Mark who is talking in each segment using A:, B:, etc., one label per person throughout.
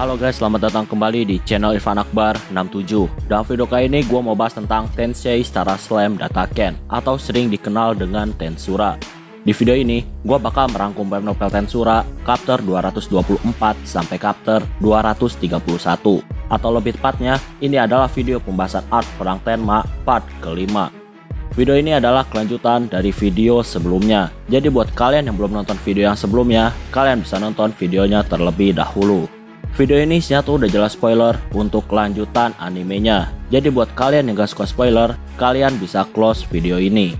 A: Halo guys, selamat datang kembali di channel Irfan Akbar 67 Dalam video kali ini gue mau bahas tentang Tensei Stara Slam Dataken Atau sering dikenal dengan Tensura Di video ini, gue bakal merangkum web novel Tensura Chapter 224 sampai Chapter 231 Atau lebih tepatnya, ini adalah video pembahasan art Perang Tenma part kelima Video ini adalah kelanjutan dari video sebelumnya. Jadi buat kalian yang belum nonton video yang sebelumnya, kalian bisa nonton videonya terlebih dahulu. Video ini isinya tuh udah jelas spoiler untuk kelanjutan animenya. Jadi buat kalian yang gak suka spoiler, kalian bisa close video ini.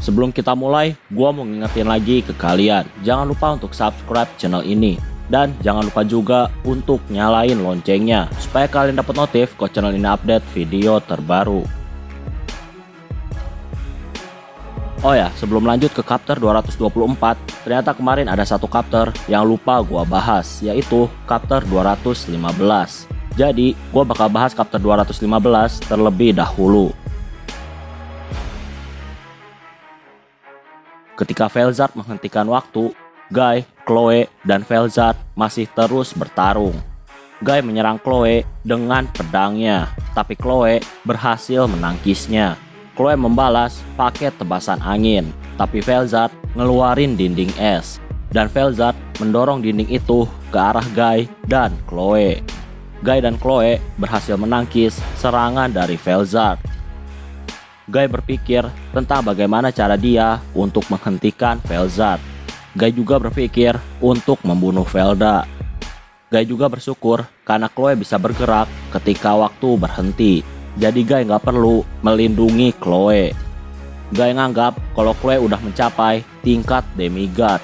A: Sebelum kita mulai, gua mau ngingetin lagi ke kalian, jangan lupa untuk subscribe channel ini. Dan jangan lupa juga untuk nyalain loncengnya, supaya kalian dapat notif kalau channel ini update video terbaru. Oh ya, sebelum lanjut ke chapter 224, ternyata kemarin ada satu chapter yang lupa gua bahas, yaitu chapter 215. Jadi, gua bakal bahas chapter 215 terlebih dahulu. Ketika Velzat menghentikan waktu, Guy, Chloe, dan Velzat masih terus bertarung. Guy menyerang Chloe dengan pedangnya, tapi Chloe berhasil menangkisnya. Chloe membalas pakai tebasan angin, tapi Velzat ngeluarin dinding es. Dan Velzat mendorong dinding itu ke arah Guy dan Chloe. Guy dan Chloe berhasil menangkis serangan dari Velzat. Guy berpikir tentang bagaimana cara dia untuk menghentikan Velzat. Guy juga berpikir untuk membunuh Velda. Guy juga bersyukur karena Chloe bisa bergerak ketika waktu berhenti jadi Guy nggak perlu melindungi Chloe. Guy nganggap kalau Chloe udah mencapai tingkat demigod.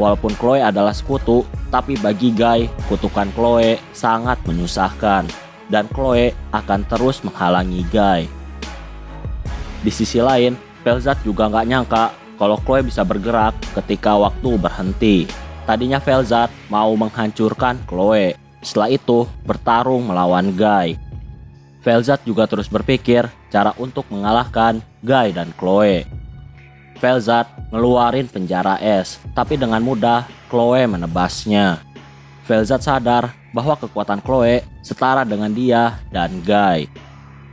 A: Walaupun Chloe adalah sekutu, tapi bagi Guy, kutukan Chloe sangat menyusahkan. Dan Chloe akan terus menghalangi Guy. Di sisi lain, Velzat juga nggak nyangka kalau Chloe bisa bergerak ketika waktu berhenti. Tadinya Velzat mau menghancurkan Chloe. Setelah itu, bertarung melawan Guy. Velzat juga terus berpikir cara untuk mengalahkan Guy dan Chloe. Velzat ngeluarin penjara es, tapi dengan mudah Chloe menebasnya. Velzat sadar bahwa kekuatan Chloe setara dengan dia dan Guy.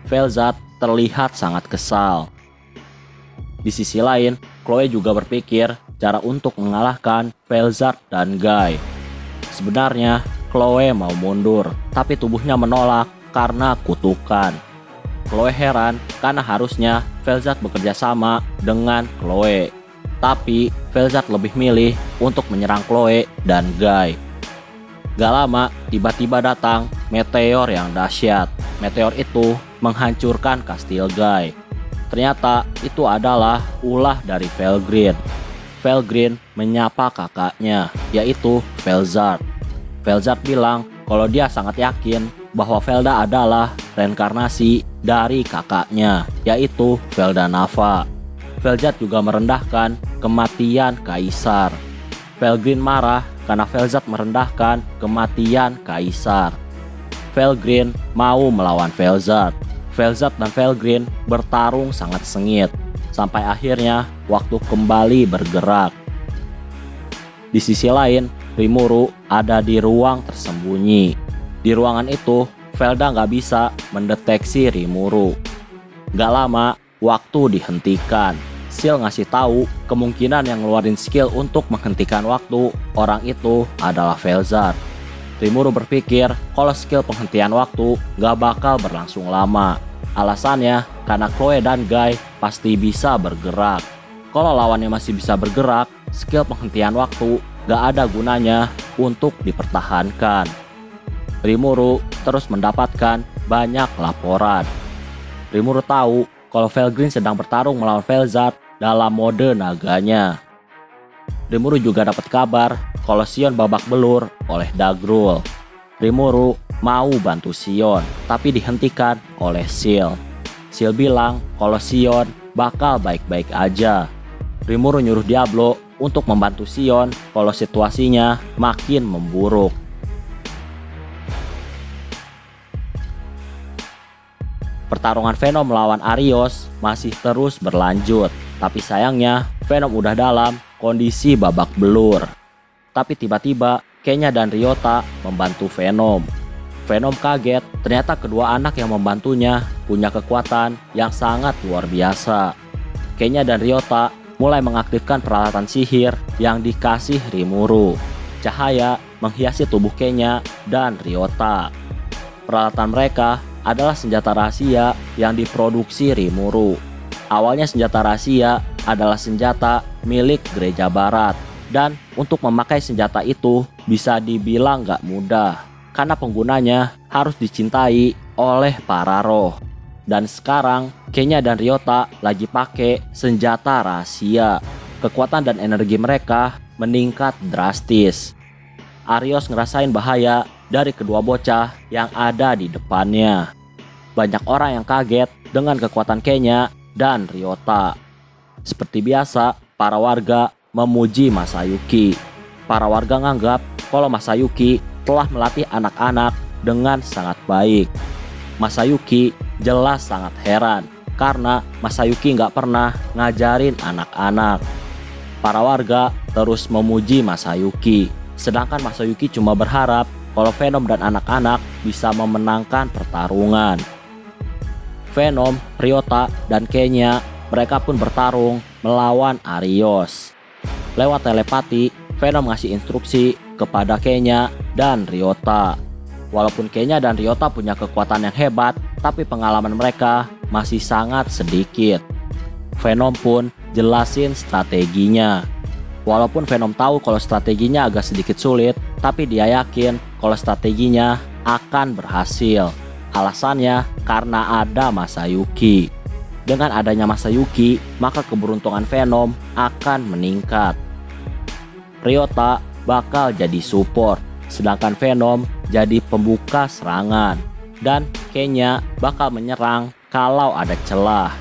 A: Velzat terlihat sangat kesal. Di sisi lain, Chloe juga berpikir cara untuk mengalahkan Velzat dan Guy. Sebenarnya, Chloe mau mundur, tapi tubuhnya menolak karena kutukan. Chloe heran karena harusnya Velzat bekerja sama dengan Chloe. Tapi Velzat lebih milih untuk menyerang Chloe dan Guy. Gak lama, tiba-tiba datang meteor yang dahsyat. Meteor itu menghancurkan kastil Guy. Ternyata itu adalah ulah dari Velgrin. Velgrin menyapa kakaknya, yaitu Velzart. Velzart bilang kalau dia sangat yakin bahwa Velda adalah reinkarnasi dari kakaknya, yaitu Velda Nava. Velzat juga merendahkan kematian Kaisar. Velgrin marah karena Velzat merendahkan kematian Kaisar. Velgrin mau melawan Velzat. Velzat dan Velgrin bertarung sangat sengit, sampai akhirnya waktu kembali bergerak. Di sisi lain, Rimuru ada di ruang tersembunyi. Di ruangan itu, Velda nggak bisa mendeteksi Rimuru. Gak lama, waktu dihentikan. Seal ngasih tahu kemungkinan yang ngeluarin skill untuk menghentikan waktu orang itu adalah Velzar. Rimuru berpikir kalau skill penghentian waktu gak bakal berlangsung lama. Alasannya karena Chloe dan Guy pasti bisa bergerak. Kalau lawannya masih bisa bergerak, skill penghentian waktu gak ada gunanya untuk dipertahankan. Rimuru terus mendapatkan banyak laporan. Rimuru tahu kalau Velgrin sedang bertarung melawan Velzat dalam mode naganya. Rimuru juga dapat kabar kalau Sion babak belur oleh Dagrul. Rimuru mau bantu Sion, tapi dihentikan oleh Seal. Seal bilang kalau Sion bakal baik-baik aja. Rimuru nyuruh Diablo untuk membantu Sion kalau situasinya makin memburuk. Pertarungan Venom melawan Arios masih terus berlanjut, tapi sayangnya Venom udah dalam kondisi babak belur. Tapi tiba-tiba Kenya dan Ryota membantu Venom. Venom kaget, ternyata kedua anak yang membantunya punya kekuatan yang sangat luar biasa. Kenya dan Ryota mulai mengaktifkan peralatan sihir yang dikasih Rimuru. Cahaya menghiasi tubuh Kenya dan Ryota. Peralatan mereka adalah senjata rahasia yang diproduksi Rimuru. Awalnya senjata rahasia adalah senjata milik gereja barat dan untuk memakai senjata itu bisa dibilang gak mudah karena penggunanya harus dicintai oleh para roh. Dan sekarang Kenya dan Ryota lagi pakai senjata rahasia. Kekuatan dan energi mereka meningkat drastis. Arios ngerasain bahaya dari kedua bocah yang ada di depannya. Banyak orang yang kaget dengan kekuatan Kenya dan Ryota. Seperti biasa, para warga memuji Masayuki. Para warga nganggap kalau Masayuki telah melatih anak-anak dengan sangat baik. Masayuki jelas sangat heran karena Masayuki nggak pernah ngajarin anak-anak. Para warga terus memuji Masayuki, sedangkan Masayuki cuma berharap kalau Venom dan anak-anak bisa memenangkan pertarungan. Venom, Ryota, dan Kenya mereka pun bertarung melawan Arios. Lewat telepati, Venom ngasih instruksi kepada Kenya dan Ryota. Walaupun Kenya dan Ryota punya kekuatan yang hebat, tapi pengalaman mereka masih sangat sedikit. Venom pun jelasin strateginya. Walaupun Venom tahu kalau strateginya agak sedikit sulit, tapi dia yakin kalau strateginya akan berhasil. Alasannya karena ada Masayuki. Dengan adanya Masayuki, maka keberuntungan Venom akan meningkat. Ryota bakal jadi support, sedangkan Venom jadi pembuka serangan. Dan Kenya bakal menyerang kalau ada celah.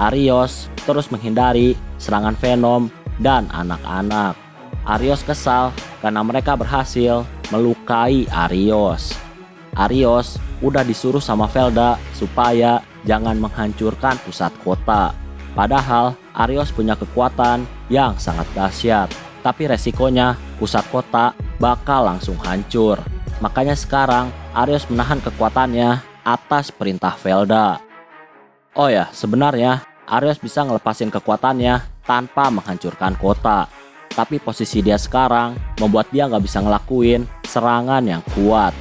A: Arios terus menghindari serangan Venom dan anak-anak. Arios kesal karena mereka berhasil melukai Arios. Arios udah disuruh sama Velda supaya jangan menghancurkan pusat kota. Padahal Arios punya kekuatan yang sangat dahsyat, tapi resikonya pusat kota bakal langsung hancur. Makanya sekarang Arios menahan kekuatannya atas perintah Velda. Oh ya, sebenarnya Arios bisa ngelepasin kekuatannya tanpa menghancurkan kota. Tapi posisi dia sekarang membuat dia nggak bisa ngelakuin serangan yang kuat.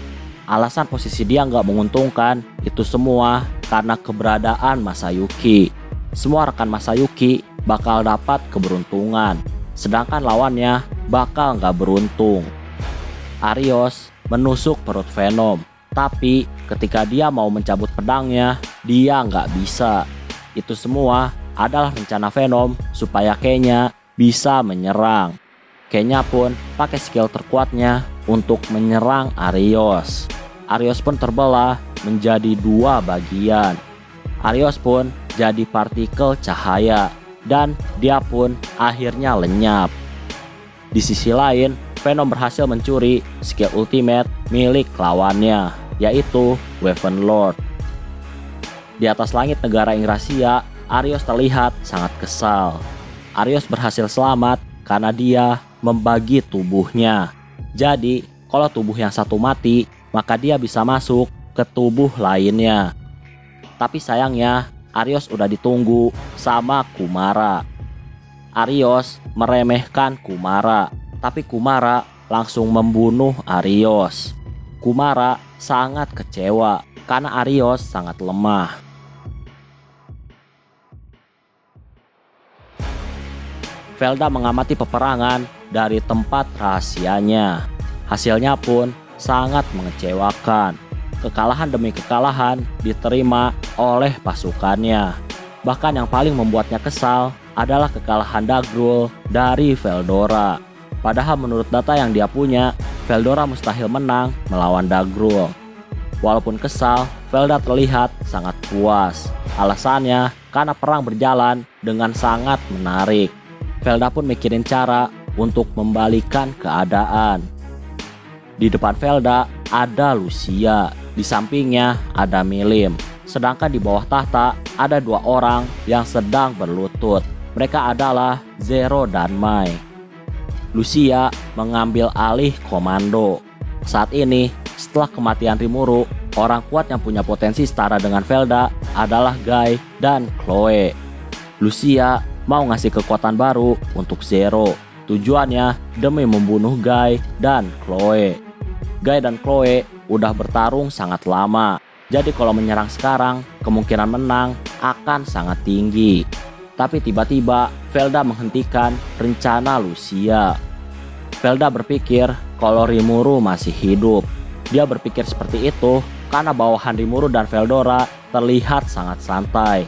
A: Alasan posisi dia nggak menguntungkan itu semua karena keberadaan Masayuki. Semua rekan Masayuki bakal dapat keberuntungan, sedangkan lawannya bakal nggak beruntung. Arios menusuk perut Venom, tapi ketika dia mau mencabut pedangnya, dia nggak bisa. Itu semua adalah rencana Venom supaya Kenya bisa menyerang. Kenya pun pakai skill terkuatnya untuk menyerang Arios. Arios pun terbelah menjadi dua bagian. Arios pun jadi partikel cahaya dan dia pun akhirnya lenyap. Di sisi lain, Venom berhasil mencuri skill ultimate milik lawannya, yaitu Weapon Lord. Di atas langit negara Ingrasia, Arios terlihat sangat kesal. Arios berhasil selamat karena dia membagi tubuhnya. Jadi, kalau tubuh yang satu mati, maka dia bisa masuk ke tubuh lainnya. Tapi sayangnya, Arios udah ditunggu sama Kumara. Arios meremehkan Kumara, tapi Kumara langsung membunuh Arios. Kumara sangat kecewa karena Arios sangat lemah. Velda mengamati peperangan dari tempat rahasianya. Hasilnya pun sangat mengecewakan. Kekalahan demi kekalahan diterima oleh pasukannya. Bahkan yang paling membuatnya kesal adalah kekalahan Dagrul dari Veldora. Padahal menurut data yang dia punya, Veldora mustahil menang melawan Dagrul. Walaupun kesal, Velda terlihat sangat puas. Alasannya karena perang berjalan dengan sangat menarik. Velda pun mikirin cara untuk membalikan keadaan. Di depan Velda ada Lucia, di sampingnya ada Milim. Sedangkan di bawah tahta ada dua orang yang sedang berlutut. Mereka adalah Zero dan Mai. Lucia mengambil alih komando. Saat ini, setelah kematian Rimuru, orang kuat yang punya potensi setara dengan Velda adalah Guy dan Chloe. Lucia mau ngasih kekuatan baru untuk Zero. Tujuannya demi membunuh Guy dan Chloe. Guy dan Chloe udah bertarung sangat lama. Jadi kalau menyerang sekarang, kemungkinan menang akan sangat tinggi. Tapi tiba-tiba Velda menghentikan rencana Lucia. Velda berpikir kalau Rimuru masih hidup. Dia berpikir seperti itu karena bawahan Rimuru dan Veldora terlihat sangat santai.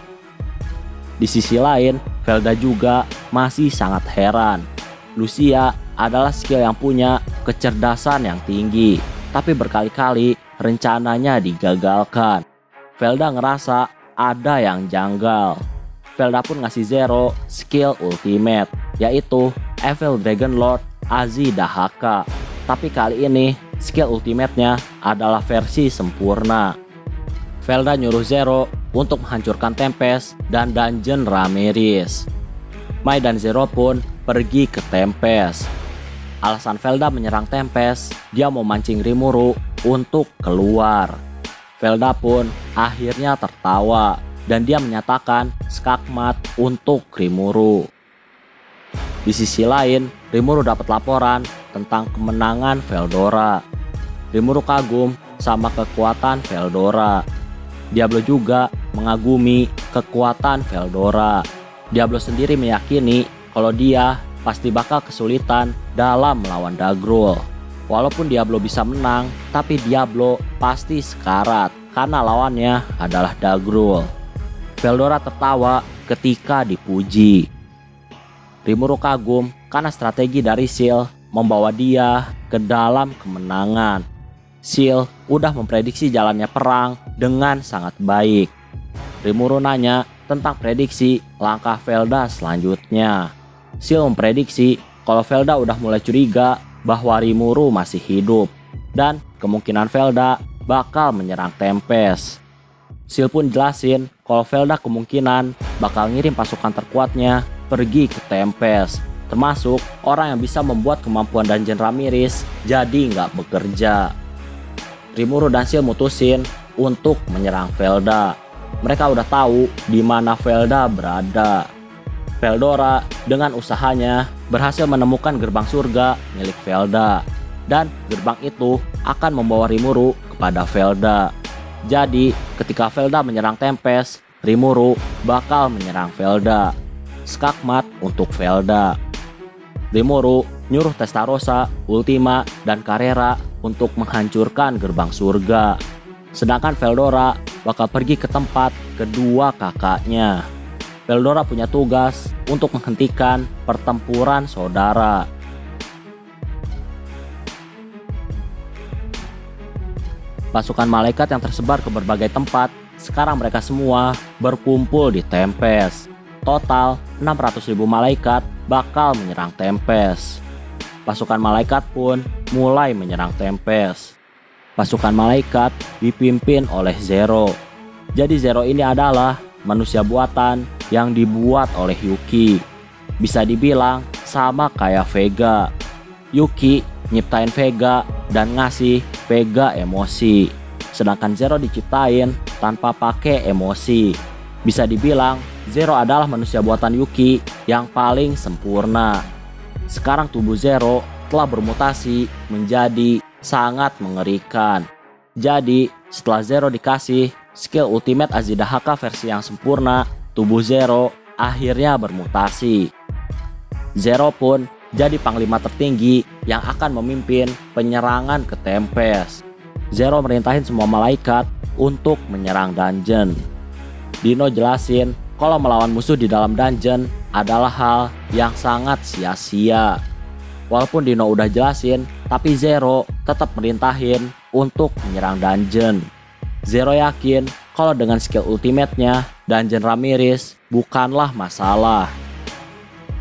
A: Di sisi lain, Velda juga masih sangat heran. Lucia adalah skill yang punya kecerdasan yang tinggi, tapi berkali-kali rencananya digagalkan. Velda ngerasa ada yang janggal. Velda pun ngasih Zero skill ultimate, yaitu Evil Dragon Lord Azi Dahaka. Tapi kali ini skill ultimate-nya adalah versi sempurna. Velda nyuruh Zero untuk menghancurkan Tempest dan Dungeon Ramirez. Mai dan Zero pun pergi ke Tempest. Alasan Velda menyerang Tempest, dia mau mancing Rimuru untuk keluar. Velda pun akhirnya tertawa dan dia menyatakan skakmat untuk Rimuru. Di sisi lain, Rimuru dapat laporan tentang kemenangan Veldora. Rimuru kagum sama kekuatan Veldora. Diablo juga mengagumi kekuatan Veldora. Diablo sendiri meyakini kalau dia pasti bakal kesulitan dalam melawan Dagrul. Walaupun Diablo bisa menang, tapi Diablo pasti sekarat karena lawannya adalah Dagrul. Veldora tertawa ketika dipuji. Rimuru kagum karena strategi dari Seal membawa dia ke dalam kemenangan. Seal udah memprediksi jalannya perang dengan sangat baik. Rimuru nanya tentang prediksi langkah Velda selanjutnya. Seal memprediksi kalau Velda udah mulai curiga bahwa Rimuru masih hidup dan kemungkinan Velda bakal menyerang Tempest. Seal pun jelasin kalau Velda kemungkinan bakal ngirim pasukan terkuatnya pergi ke Tempest, termasuk orang yang bisa membuat kemampuan Dungeon Ramirez jadi nggak bekerja. Rimuru dan Seal mutusin untuk menyerang Velda. Mereka udah tahu di mana Velda berada. Veldora dengan usahanya berhasil menemukan gerbang surga milik Velda. Dan gerbang itu akan membawa Rimuru kepada Velda. Jadi ketika Velda menyerang Tempest, Rimuru bakal menyerang Velda skakmat untuk Velda. Rimuru nyuruh Testarossa, Ultima, dan Carrera untuk menghancurkan gerbang surga. Sedangkan Veldora bakal pergi ke tempat kedua kakaknya. Veldora punya tugas untuk menghentikan pertempuran saudara. Pasukan malaikat yang tersebar ke berbagai tempat, sekarang mereka semua berkumpul di Tempest. Total 600.000 malaikat bakal menyerang Tempest. Pasukan malaikat pun mulai menyerang Tempest. Pasukan malaikat dipimpin oleh Zero. Jadi Zero ini adalah manusia buatan yang dibuat oleh Yuki. Bisa dibilang sama kayak Vega. Yuki nyiptain Vega dan ngasih Vega emosi. Sedangkan Zero diciptain tanpa pakai emosi. Bisa dibilang Zero adalah manusia buatan Yuki yang paling sempurna. Sekarang tubuh Zero telah bermutasi menjadi sangat mengerikan. Jadi, setelah Zero dikasih skill Ultimate Azidahaka versi yang sempurna, tubuh Zero akhirnya bermutasi. Zero pun jadi panglima tertinggi yang akan memimpin penyerangan ke Tempest. Zero merintahin semua malaikat untuk menyerang dungeon. Dino jelasin kalau melawan musuh di dalam dungeon adalah hal yang sangat sia-sia. Walaupun Dino udah jelasin, tapi Zero tetap merintahin untuk menyerang dungeon. Zero yakin kalau dengan skill ultimate-nya, Dungeon Ramirez bukanlah masalah.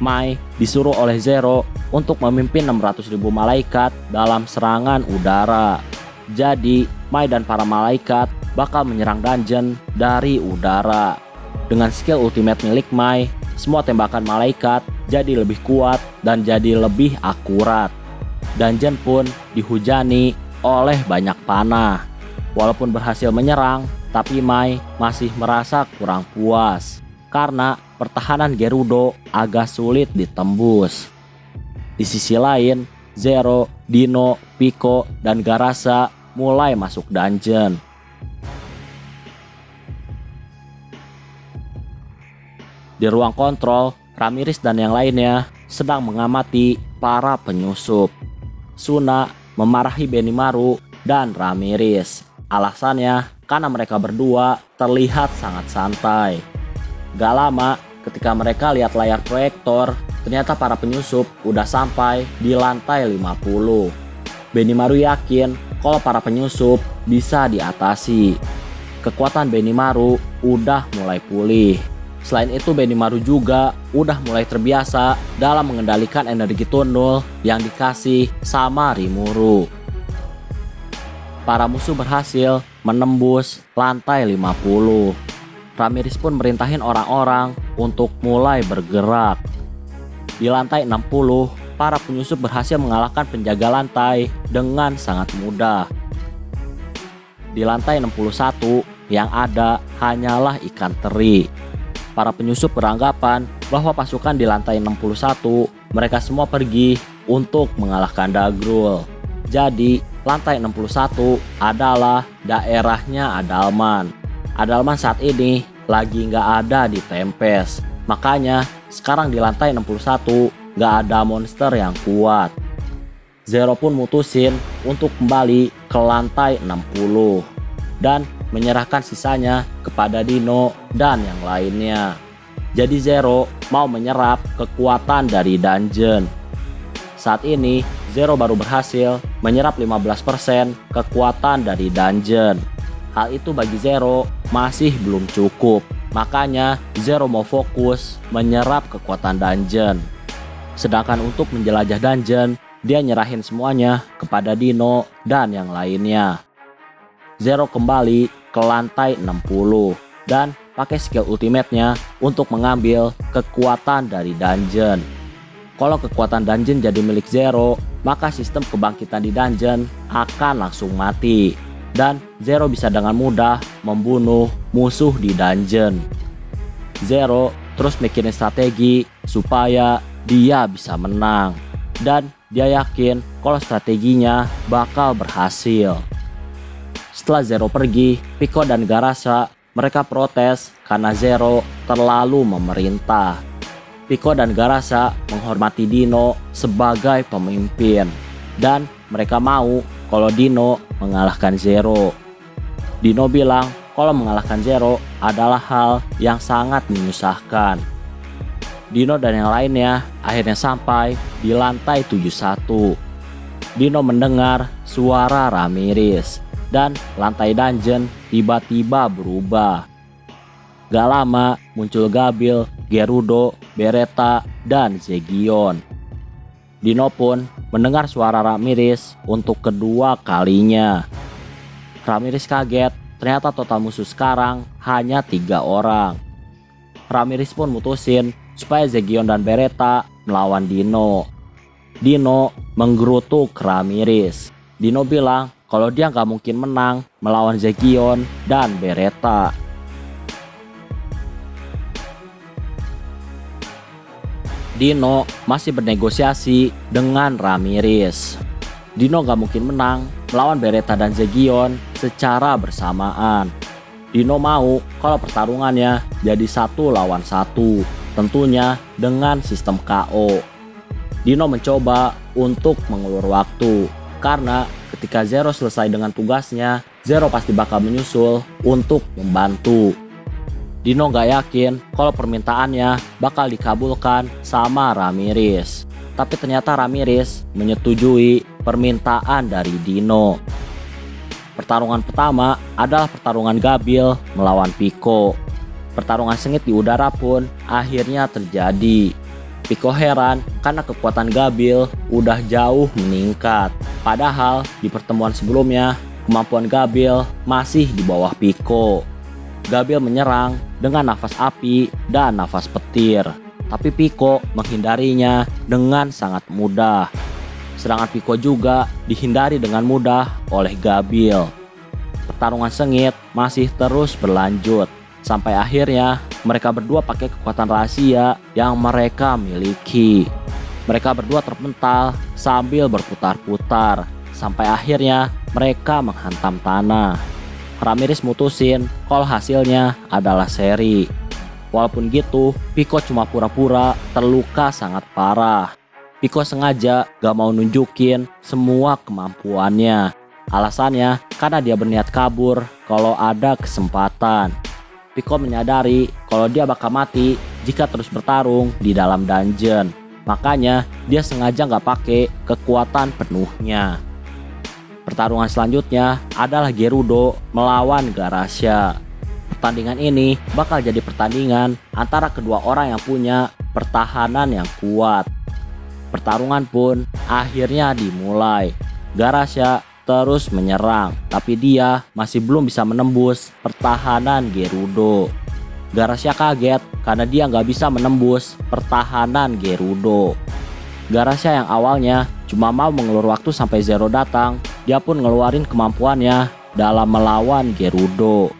A: Mai disuruh oleh Zero untuk memimpin 600.000 malaikat dalam serangan udara. Jadi, Mai dan para malaikat bakal menyerang dungeon dari udara. Dengan skill ultimate milik Mai, semua tembakan malaikat jadi lebih kuat dan jadi lebih akurat. Dungeon pun dihujani oleh banyak panah. Walaupun berhasil menyerang, tapi Mai masih merasa kurang puas karena pertahanan Gerudo agak sulit ditembus. Di sisi lain, Zero, Dino, Pico, dan Garasa mulai masuk dungeon. Di ruang kontrol, Ramirez dan yang lainnya sedang mengamati para penyusup. Suna memarahi Benimaru dan Ramirez. Alasannya karena mereka berdua terlihat sangat santai. Gak lama ketika mereka lihat layar proyektor, ternyata para penyusup udah sampai di lantai 50. Benimaru yakin kalau para penyusup bisa diatasi. Kekuatan Benimaru udah mulai pulih. Selain itu Benimaru juga udah mulai terbiasa dalam mengendalikan energi tunnel yang dikasih sama Rimuru. Para musuh berhasil menembus lantai 50. Ramirez pun merintahin orang-orang untuk mulai bergerak. Di lantai 60, para penyusup berhasil mengalahkan penjaga lantai dengan sangat mudah. Di lantai 61, yang ada hanyalah ikan teri. Para penyusup beranggapan bahwa pasukan di lantai 61 mereka semua pergi untuk mengalahkan Dagrul. Jadi, lantai 61 adalah daerahnya Adalman. Adalman saat ini lagi nggak ada di Tempest. Makanya, sekarang di lantai 61 nggak ada monster yang kuat. Zero pun mutusin untuk kembali ke lantai 60 dan menyerahkan sisanya kepada Dino dan yang lainnya. Jadi Zero mau menyerap kekuatan dari dungeon. Saat ini Zero baru berhasil menyerap 15% kekuatan dari dungeon. Hal itu bagi Zero masih belum cukup. Makanya Zero mau fokus menyerap kekuatan dungeon. Sedangkan untuk menjelajah dungeon, dia nyerahin semuanya kepada Dino dan yang lainnya. Zero kembali ke lantai 60 dan pakai skill ultimate-nya untuk mengambil kekuatan dari dungeon. Kalau kekuatan dungeon jadi milik Zero, maka sistem kebangkitan di dungeon akan langsung mati. Dan Zero bisa dengan mudah membunuh musuh di dungeon. Zero terus mikirin strategi supaya dia bisa menang. Dan dia yakin kalau strateginya bakal berhasil. Setelah Zero pergi, Pico dan Garasa mereka protes karena Zero terlalu memerintah. Pico dan Garasa menghormati Dino sebagai pemimpin dan mereka mau kalau Dino mengalahkan Zero. Dino bilang kalau mengalahkan Zero adalah hal yang sangat menyusahkan. Dino dan yang lainnya akhirnya sampai di lantai 71. Dino mendengar suara Ramirez dan lantai dungeon tiba-tiba berubah. Gak lama muncul Gabil, Gerudo, Beretta, dan Zegion. Dino pun mendengar suara Ramirez untuk kedua kalinya. Ramirez kaget, ternyata total musuh sekarang hanya tiga orang. Ramirez pun mutusin supaya Zegion dan Beretta melawan Dino. Dino menggerutuk Ramirez. Dino bilang kalau dia nggak mungkin menang melawan Zegion dan Beretta. Dino masih bernegosiasi dengan Ramirez. Dino nggak mungkin menang melawan Beretta dan Zegion secara bersamaan. Dino mau kalau pertarungannya jadi satu lawan satu, tentunya dengan sistem KO. Dino mencoba untuk mengulur waktu, karena ketika Zero selesai dengan tugasnya, Zero pasti bakal menyusul untuk membantu. Dino gak yakin kalau permintaannya bakal dikabulkan sama Ramirez. Tapi ternyata Ramirez menyetujui permintaan dari Dino. Pertarungan pertama adalah pertarungan Gabil melawan Pico. Pertarungan sengit di udara pun akhirnya terjadi. Pico heran karena kekuatan Gabil udah jauh meningkat. Padahal di pertemuan sebelumnya kemampuan Gabil masih di bawah Pico. Gabil menyerang dengan nafas api dan nafas petir. tapi Pico menghindarinya dengan sangat mudah. Serangan Pico juga dihindari dengan mudah oleh Gabil. Pertarungan sengit masih terus berlanjut sampai akhirnya mereka berdua pakai kekuatan rahasia yang mereka miliki. Mereka berdua terpental sambil berputar-putar sampai akhirnya mereka menghantam tanah. Ramirez mutusin kalau hasilnya adalah seri. Walaupun gitu, Pico cuma pura-pura terluka sangat parah. Pico sengaja gak mau nunjukin semua kemampuannya. Alasannya karena dia berniat kabur kalau ada kesempatan. Pico menyadari kalau dia bakal mati jika terus bertarung di dalam dungeon. Makanya dia sengaja gak pakai kekuatan penuhnya. Pertarungan selanjutnya adalah Gerudo melawan Garasha. Pertandingan ini bakal jadi pertandingan antara kedua orang yang punya pertahanan yang kuat. Pertarungan pun akhirnya dimulai. Garasha terus menyerang, tapi dia masih belum bisa menembus pertahanan Gerudo. Garasha kaget karena dia nggak bisa menembus pertahanan Gerudo. Garasha yang awalnya cuma mau mengelur waktu sampai Zero datang, dia pun ngeluarin kemampuannya dalam melawan Gerudo.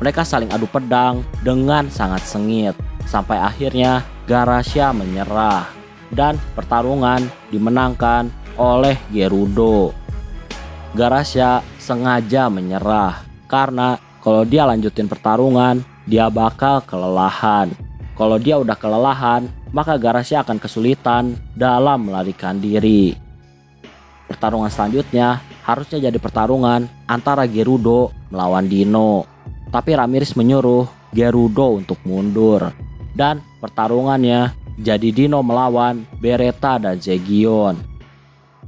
A: Mereka saling adu pedang dengan sangat sengit, sampai akhirnya Garasha menyerah dan pertarungan dimenangkan oleh Gerudo. Garasha sengaja menyerah karena kalau dia lanjutin pertarungan, dia bakal kelelahan. Kalau dia udah kelelahan, maka Garasha akan kesulitan dalam melarikan diri. Pertarungan selanjutnya harusnya jadi pertarungan antara Gerudo melawan Dino. Tapi Ramirez menyuruh Gerudo untuk mundur. Dan pertarungannya jadi Dino melawan Beretta dan Zegion.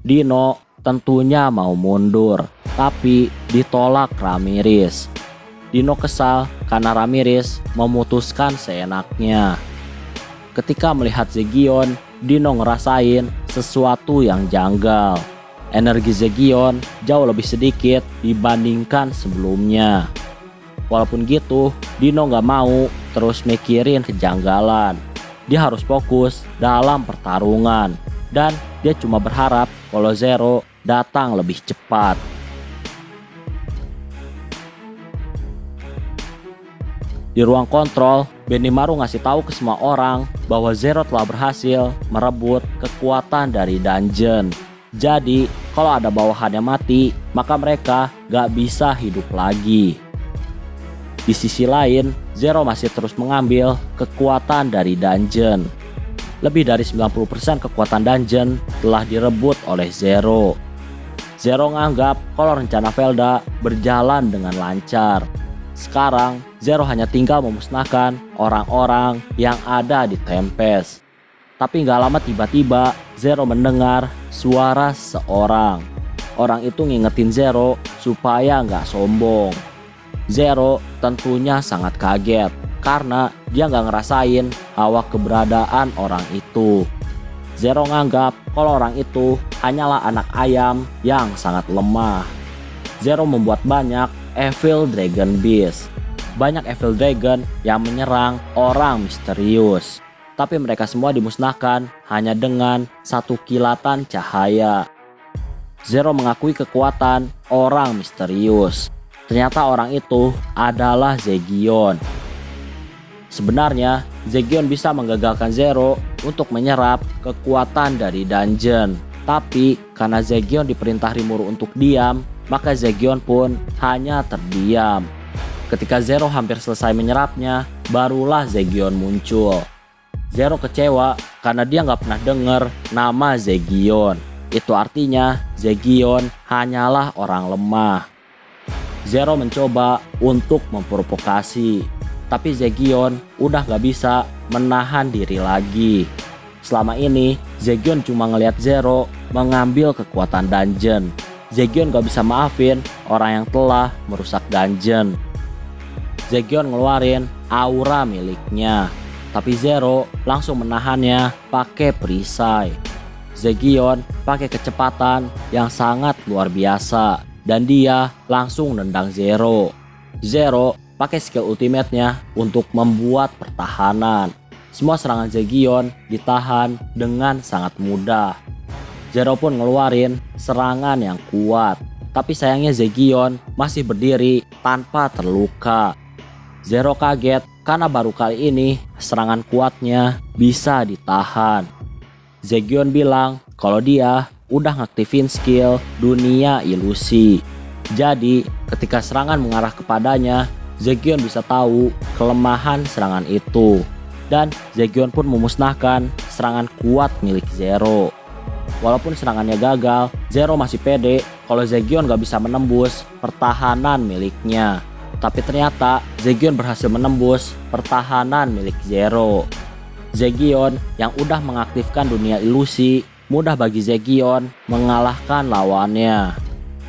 A: Dino tentunya mau mundur, tapi ditolak Ramirez. Dino kesal karena Ramirez memutuskan seenaknya. Ketika melihat Zegion, Dino ngerasain sesuatu yang janggal energi Zegion jauh lebih sedikit dibandingkan sebelumnya. Walaupun gitu, Dino nggak mau terus mikirin kejanggalan. Dia harus fokus dalam pertarungan dan dia cuma berharap kalau Zero datang lebih cepat. Di ruang kontrol, Benimaru ngasih tahu ke semua orang bahwa Zero telah berhasil merebut kekuatan dari dungeon. Jadi, kalau ada bawahannya mati, maka mereka gak bisa hidup lagi. Di sisi lain, Zero masih terus mengambil kekuatan dari dungeon. Lebih dari 90% kekuatan dungeon telah direbut oleh Zero. Zero menganggap kalau rencana Velda berjalan dengan lancar. Sekarang, Zero hanya tinggal memusnahkan orang-orang yang ada di Tempest. Tapi nggak lama tiba-tiba Zero mendengar suara seorang. Orang itu ngingetin Zero supaya nggak sombong. Zero tentunya sangat kaget karena dia nggak ngerasain awak keberadaan orang itu. Zero nganggap kalau orang itu hanyalah anak ayam yang sangat lemah. Zero membuat banyak Evil Dragon Beast. Banyak Evil Dragon yang menyerang orang misterius tapi mereka semua dimusnahkan hanya dengan satu kilatan cahaya. Zero mengakui kekuatan orang misterius. Ternyata orang itu adalah Zegion. Sebenarnya, Zegion bisa menggagalkan Zero untuk menyerap kekuatan dari dungeon. Tapi karena Zegion diperintah Rimuru untuk diam, maka Zegion pun hanya terdiam. Ketika Zero hampir selesai menyerapnya, barulah Zegion muncul. Zero kecewa karena dia nggak pernah dengar nama Zegion. Itu artinya Zegion hanyalah orang lemah. Zero mencoba untuk memprovokasi, tapi Zegion udah nggak bisa menahan diri lagi. Selama ini, Zegion cuma ngelihat Zero mengambil kekuatan dungeon. Zegion gak bisa maafin orang yang telah merusak dungeon. Zegion ngeluarin aura miliknya tapi Zero langsung menahannya pakai perisai. Zegion pakai kecepatan yang sangat luar biasa dan dia langsung nendang Zero. Zero pakai skill ultimate-nya untuk membuat pertahanan. semua serangan Zegion ditahan dengan sangat mudah. Zero pun ngeluarin serangan yang kuat, tapi sayangnya Zegion masih berdiri tanpa terluka. Zero kaget karena baru kali ini serangan kuatnya bisa ditahan. Zegion bilang kalau dia udah ngaktifin skill dunia ilusi. Jadi ketika serangan mengarah kepadanya, Zegion bisa tahu kelemahan serangan itu dan Zegion pun memusnahkan serangan kuat milik Zero. Walaupun serangannya gagal, Zero masih pede kalau Zegion gak bisa menembus pertahanan miliknya. Tapi ternyata Zegion berhasil menembus pertahanan milik Zero. Zegion yang udah mengaktifkan dunia ilusi, mudah bagi Zegion mengalahkan lawannya.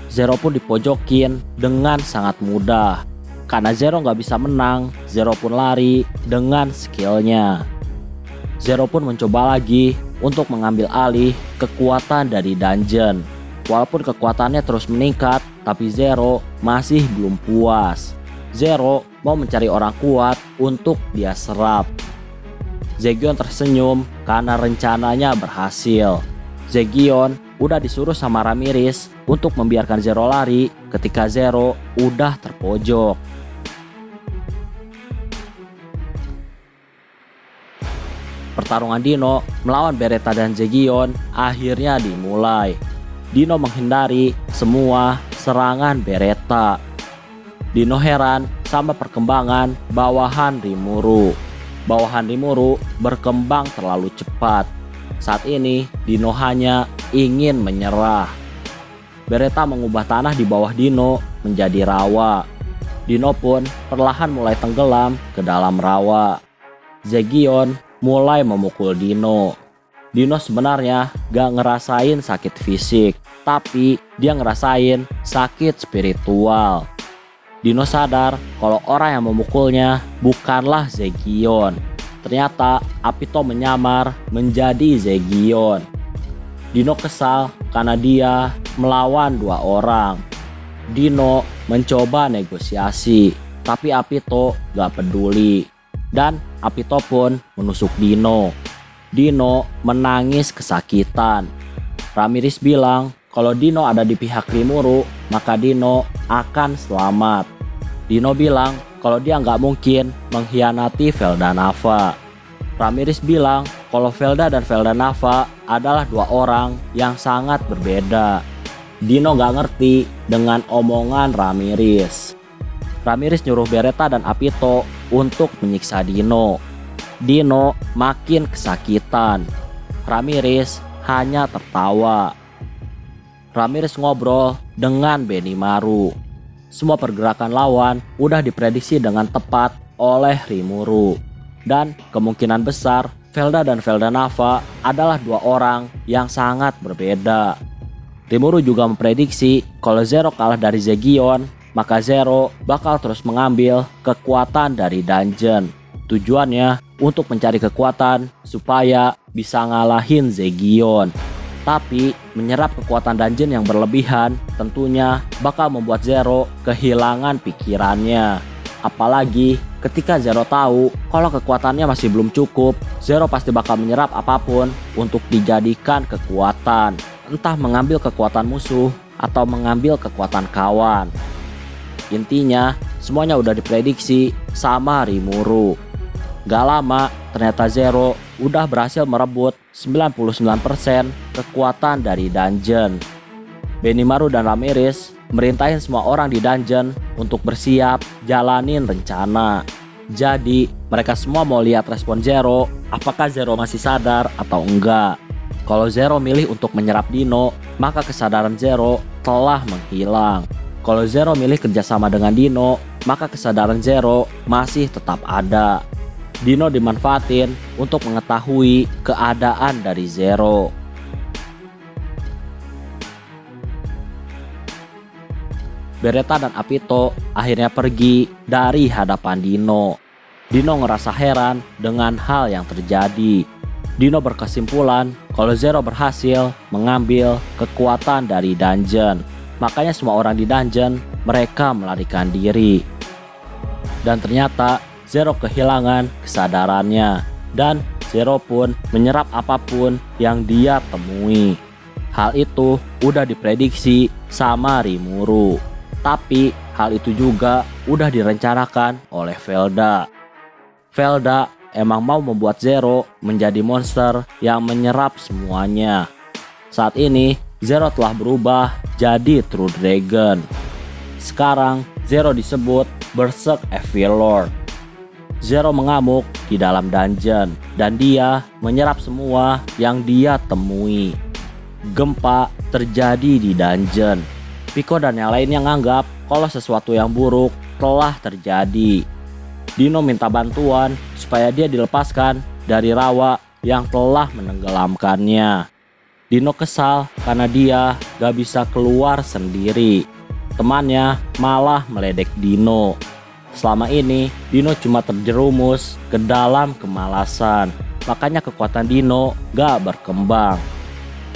A: Zero pun dipojokin dengan sangat mudah. Karena Zero nggak bisa menang, Zero pun lari dengan skillnya. Zero pun mencoba lagi untuk mengambil alih kekuatan dari dungeon. Walaupun kekuatannya terus meningkat, tapi Zero masih belum puas. Zero mau mencari orang kuat untuk dia serap. Zegion tersenyum karena rencananya berhasil. Zegion udah disuruh sama Ramirez untuk membiarkan Zero lari ketika Zero udah terpojok. Pertarungan Dino melawan Beretta dan Zegion akhirnya dimulai. Dino menghindari semua serangan Beretta. Dino heran sama perkembangan bawahan Rimuru. Bawahan Rimuru berkembang terlalu cepat. Saat ini Dino hanya ingin menyerah. Beretta mengubah tanah di bawah Dino menjadi rawa. Dino pun perlahan mulai tenggelam ke dalam rawa. Zegion mulai memukul Dino. Dino sebenarnya gak ngerasain sakit fisik, tapi dia ngerasain sakit spiritual. Dino sadar kalau orang yang memukulnya bukanlah Zegion. Ternyata Apito menyamar menjadi Zegion. Dino kesal karena dia melawan dua orang. Dino mencoba negosiasi, tapi Apito gak peduli dan Apito pun menusuk Dino. Dino menangis kesakitan. Ramirez bilang kalau Dino ada di pihak Rimuru, maka Dino akan selamat. Dino bilang kalau dia nggak mungkin mengkhianati Velda Nava. Ramirez bilang kalau Velda dan Velda Nava adalah dua orang yang sangat berbeda. Dino nggak ngerti dengan omongan Ramirez. Ramirez nyuruh Beretta dan Apito untuk menyiksa Dino. Dino makin kesakitan. Ramirez hanya tertawa. Ramirez ngobrol dengan Benny Maru. Semua pergerakan lawan udah diprediksi dengan tepat oleh Rimuru. Dan kemungkinan besar Velda dan Velda Nava adalah dua orang yang sangat berbeda. Rimuru juga memprediksi kalau Zero kalah dari Zegion maka Zero bakal terus mengambil kekuatan dari dungeon. Tujuannya untuk mencari kekuatan supaya bisa ngalahin Zegion. Tapi menyerap kekuatan dungeon yang berlebihan tentunya bakal membuat Zero kehilangan pikirannya. Apalagi ketika Zero tahu kalau kekuatannya masih belum cukup, Zero pasti bakal menyerap apa pun untuk dijadikan kekuatan. Entah mengambil kekuatan musuh atau mengambil kekuatan kawan. Intinya semuanya udah diprediksi sama Rimuru. Gak lama ternyata Zero udah berhasil merebut 99% kekuatan dari dungeon. Benimaru dan Ramirez merintahin semua orang di dungeon untuk bersiap jalanin rencana. Jadi mereka semua mau lihat respon Zero apakah Zero masih sadar atau enggak. Kalau Zero milih untuk menyerap Dino, maka kesadaran Zero telah menghilang. Kalau Zero milih kerjasama dengan Dino, maka kesadaran Zero masih tetap ada. Dino dimanfaatin untuk mengetahui keadaan dari Zero. Beretta dan Apito akhirnya pergi dari hadapan Dino. Dino ngerasa heran dengan hal yang terjadi. Dino berkesimpulan kalau Zero berhasil mengambil kekuatan dari dungeon Makanya semua orang di dungeon mereka melarikan diri. Dan ternyata Zero kehilangan kesadarannya. dan Zero pun menyerap apa pun yang dia temui. Hal itu udah diprediksi sama Rimuru. Tapi hal itu juga udah direncanakan oleh Velda. Velda emang mau membuat Zero menjadi monster yang menyerap semuanya. Saat ini Zero telah berubah jadi True Dragon. Sekarang Zero disebut Berserk Evil Lord. Zero mengamuk di dalam dungeon dan dia menyerap semua yang dia temui. Gempa terjadi di dungeon. Pico dan yang lainnya menganggap kalau sesuatu yang buruk telah terjadi. Dino minta bantuan supaya dia dilepaskan dari rawa yang telah menenggelamkannya. Dino kesal karena dia gak bisa keluar sendiri. Temannya malah meledek Dino Selama ini, Dino cuma terjerumus ke dalam kemalasan. Makanya kekuatan Dino gak berkembang.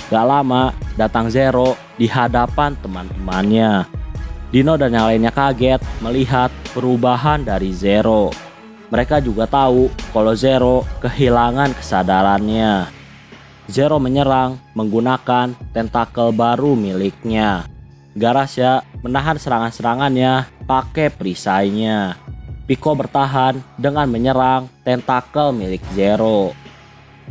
A: Gak lama, datang Zero di hadapan teman-temannya. Dino dan yang lainnya kaget melihat perubahan dari Zero. Mereka juga tahu kalau Zero kehilangan kesadarannya. Zero menyerang menggunakan tentakel baru miliknya. Garasya menahan serangan-serangannya pakai perisainya. Pico bertahan dengan menyerang tentakel milik Zero.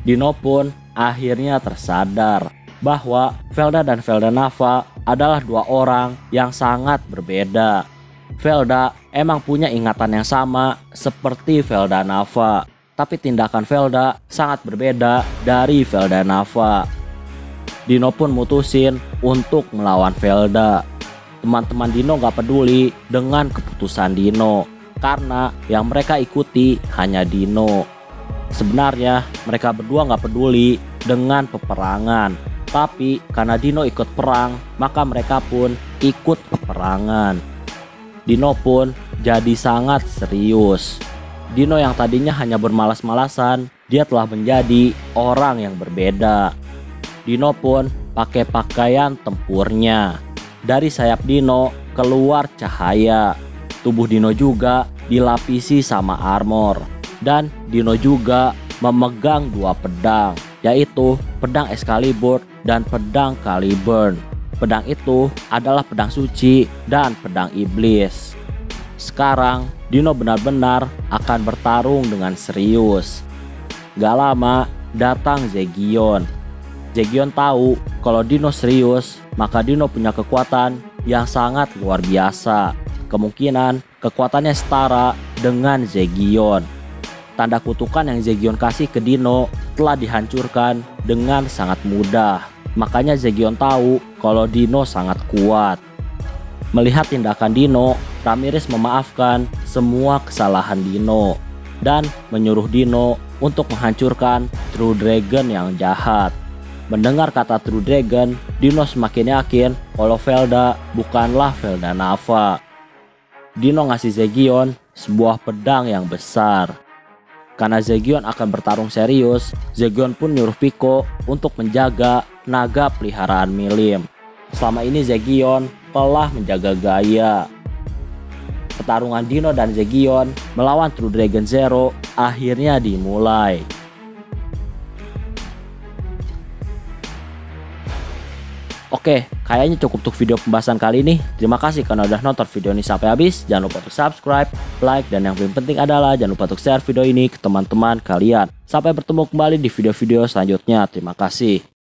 A: Dino pun akhirnya tersadar bahwa Velda dan Velda Nava adalah dua orang yang sangat berbeda. Velda emang punya ingatan yang sama seperti Velda Nava, tapi tindakan Velda sangat berbeda dari Velda Nava. Dino pun mutusin untuk melawan Velda. Teman-teman Dino gak peduli dengan keputusan Dino karena yang mereka ikuti hanya Dino. Sebenarnya mereka berdua gak peduli dengan peperangan, tapi karena Dino ikut perang, maka mereka pun ikut peperangan. Dino pun jadi sangat serius. Dino yang tadinya hanya bermalas-malasan, dia telah menjadi orang yang berbeda. Dino pun pakai pakaian tempurnya. Dari sayap Dino keluar cahaya. Tubuh Dino juga dilapisi sama armor. Dan Dino juga memegang dua pedang, yaitu pedang Excalibur dan pedang Caliburn. Pedang itu adalah pedang suci dan pedang iblis. Sekarang Dino benar-benar akan bertarung dengan serius. Gak lama datang Zegion Jagion tahu kalau Dino serius, maka Dino punya kekuatan yang sangat luar biasa. Kemungkinan kekuatannya setara dengan Zegion. Tanda kutukan yang Zegion kasih ke Dino telah dihancurkan dengan sangat mudah. Makanya Zegion tahu kalau Dino sangat kuat. Melihat tindakan Dino, Ramirez memaafkan semua kesalahan Dino dan menyuruh Dino untuk menghancurkan True Dragon yang jahat. Mendengar kata True Dragon, Dino semakin yakin kalau Velda bukanlah Velda Nava. Dino ngasih Zegion sebuah pedang yang besar. Karena Zegion akan bertarung serius, Zegion pun nyuruh Pico untuk menjaga naga peliharaan Milim. Selama ini Zegion telah menjaga Gaia. Pertarungan Dino dan Zegion melawan True Dragon Zero akhirnya dimulai. Oke, kayaknya cukup untuk video pembahasan kali ini. Terima kasih karena udah nonton video ini sampai habis. Jangan lupa untuk subscribe, like, dan yang paling penting adalah jangan lupa untuk share video ini ke teman-teman kalian. Sampai bertemu kembali di video-video selanjutnya. Terima kasih.